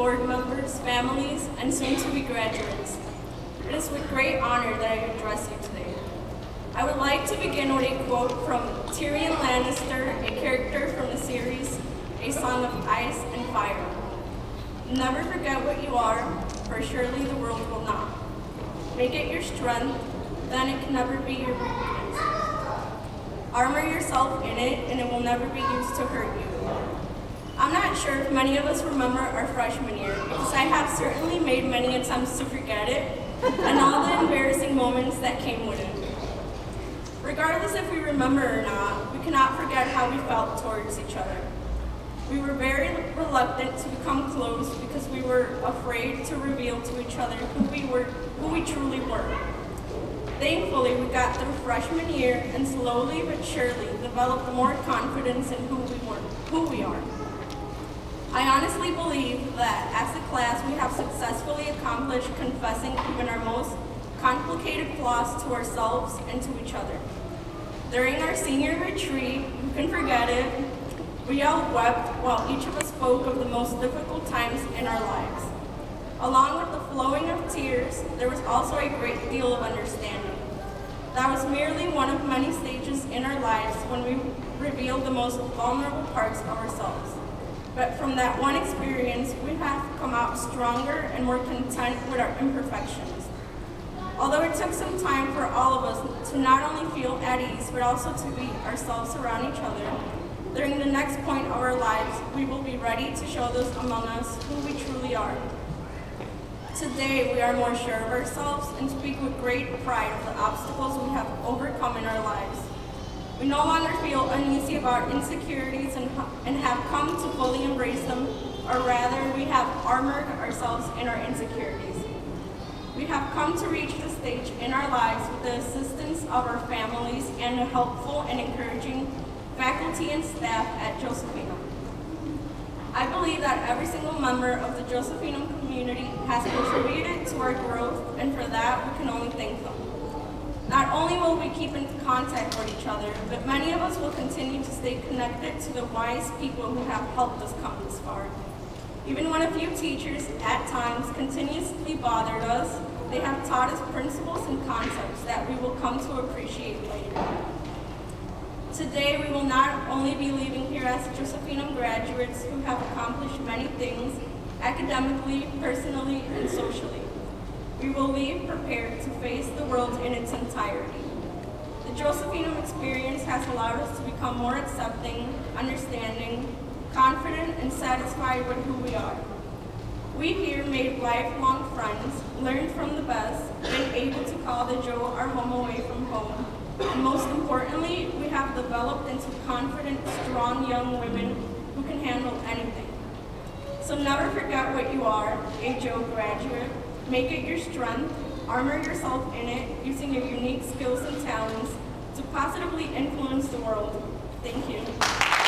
board members, families, and soon-to-be graduates. It is with great honor that I address you today. I would like to begin with a quote from Tyrion Lannister, a character from the series A Song of Ice and Fire. Never forget what you are, for surely the world will not. Make it your strength, then it can never be your weakness. Armor yourself in it, and it will never be used to hurt you. I'm not sure if many of us remember our freshman year, because I have certainly made many attempts to forget it, and all the embarrassing moments that came with it. Regardless if we remember or not, we cannot forget how we felt towards each other. We were very reluctant to become close because we were afraid to reveal to each other who we were, who we truly were. Thankfully, we got through freshman year and slowly but surely developed more confidence in who we were, who we are. I honestly believe that as a class we have successfully accomplished confessing even our most complicated flaws to ourselves and to each other. During our senior retreat, who can forget it, we all wept while each of us spoke of the most difficult times in our lives. Along with the flowing of tears, there was also a great deal of understanding. That was merely one of many stages in our lives when we revealed the most vulnerable parts of ourselves. But from that one experience, we have come out stronger and more content with our imperfections. Although it took some time for all of us to not only feel at ease, but also to be ourselves around each other, during the next point of our lives, we will be ready to show those among us who we truly are. Today, we are more sure of ourselves and speak with great pride of the obstacles we have overcome in our lives. We no longer feel uneasy about insecurities and, and have come to fully embrace them, or rather, we have armored ourselves in our insecurities. We have come to reach the stage in our lives with the assistance of our families and a helpful and encouraging faculty and staff at Josephinum. I believe that every single member of the Josephinum community has contributed to our growth, and for that, we can only thank them. Not only we keep in contact with each other, but many of us will continue to stay connected to the wise people who have helped us come this far. Even when a few teachers, at times, continuously bothered us, they have taught us principles and concepts that we will come to appreciate later. Today, we will not only be leaving here as Josephinum graduates who have accomplished many things, academically, personally, and socially. We will leave prepared to face the world in its entirety. The Josephinum experience has allowed us to become more accepting, understanding, confident, and satisfied with who we are. We here made lifelong friends, learned from the best, been able to call the Joe our home away from home, and most importantly, we have developed into confident, strong young women who can handle anything. So never forget what you are, a Joe graduate, Make it your strength, armor yourself in it, using your unique skills and talents to positively influence the world. Thank you.